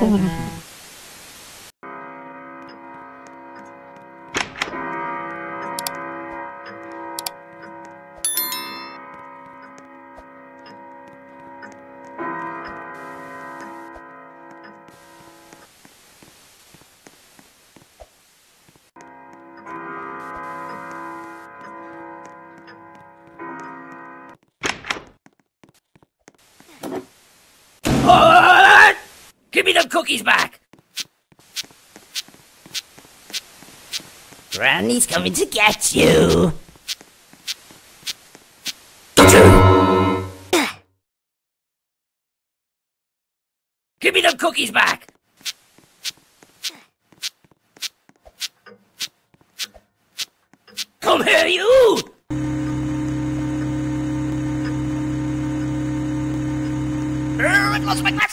Mm-hmm. Give me them cookies back! Granny's coming to get you! Give me them cookies back! Come here, you! My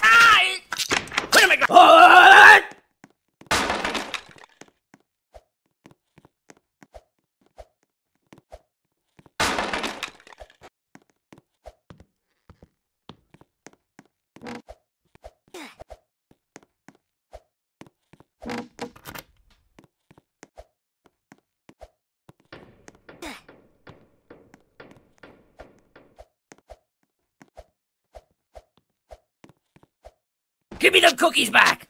Give me them cookies back!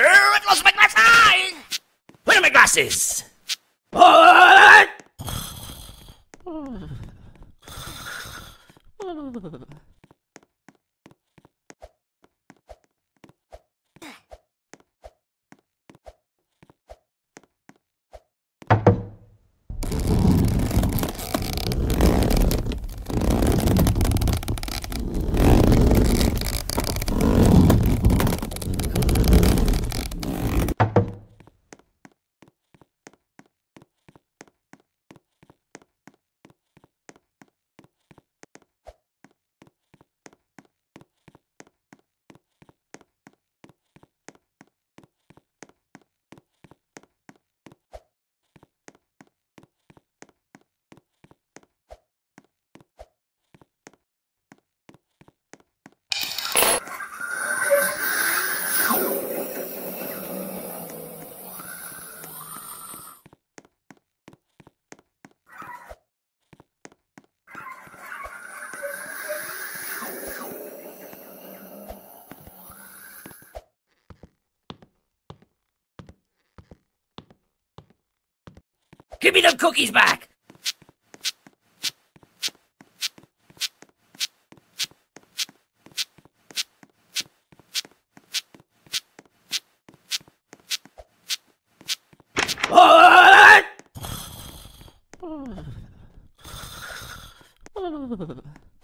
Oh, it lost my glass eye! Where are my glasses? What? Give me them cookies back! What?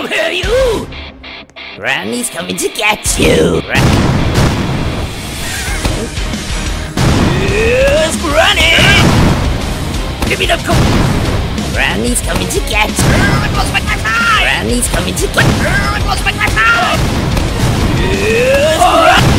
Come here, you! Granny's coming to get you. Yes, Granny! Give me the coat! Granny's coming to get you. It was my eye! Granny's coming to get It was my glass eye! Yes,